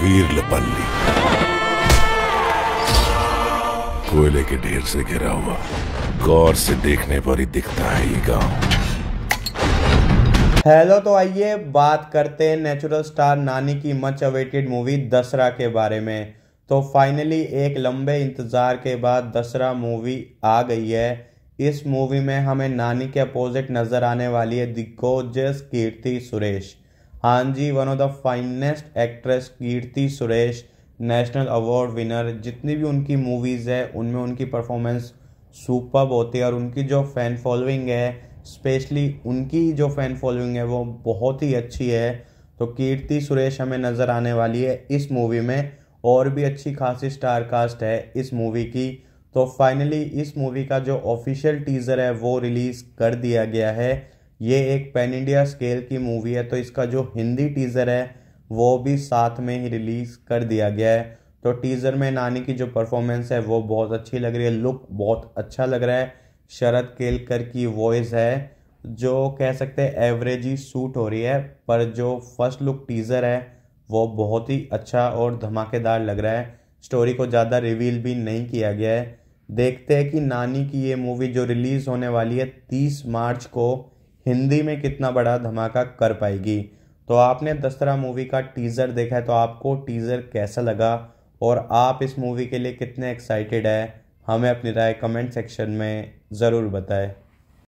वीरलपल्ली। कोयले के ढेर से घिरा हुआ। गौर से देखने पर ही दिखता है ये गाँव। हेलो तो आइए बात करते हैं नेचुरल स्टार नानी की मच अवेटेड मूवी दसरा के बारे में। तो फाइनली एक लंबे इंतज़ार के बाद दसरा मूवी आ गई है। इस मूवी में हमें नानी के अपोजिट नज़र आने वाली है दिग्गोजस कीर्ति सुरेश। हाँ जी one of the finest actress Keerthy Suresh national award winner जितनी भी उनकी मूवीज़ है, उनमें उनकी परफॉर्मेंस सुपर होती है और उनकी जो फ़ैन फॉलोइंग है स्पेशली उनकी जो फ़ैन फॉलोइंग है, वो बहुत ही अच्छी है। तो कीर्ति सुरेश हमें नज़र आने वाली है इस मूवी में। और भी अच्छी खासी स्टार कास्ट है इस मूवी की। तो फाइनली इस मूवी का जो ऑफिशियल टीज़र है, वो रिलीज़ कर दिया गया है। ये एक पैन इंडिया स्केल की मूवी है तो इसका जो हिंदी टीज़र है, वो भी साथ में ही रिलीज़ कर दिया गया है। तो टीज़र में नानी की जो परफॉर्मेंस है, वो बहुत अच्छी लग रही है लुक बहुत अच्छा लग रहा है। शरद केलकर की वॉइस है, जो कह सकते हैं एवरेज ही सूट हो रही है, पर जो फ़र्स्ट लुक टीज़र है, वो बहुत ही अच्छा और धमाकेदार लग रहा है। स्टोरी को ज़्यादा रिवील भी नहीं किया गया है। देखते हैं कि नानी की ये मूवी जो रिलीज़ होने वाली है, तीस मार्च को हिंदी में कितना बड़ा धमाका कर पाएगी? तो आपने दसरा मूवी का टीज़र देखा है तो आपको टीज़र कैसा लगा? और आप इस मूवी के लिए कितने एक्साइटेड है? हमें अपनी राय कमेंट सेक्शन में ज़रूर बताएँ।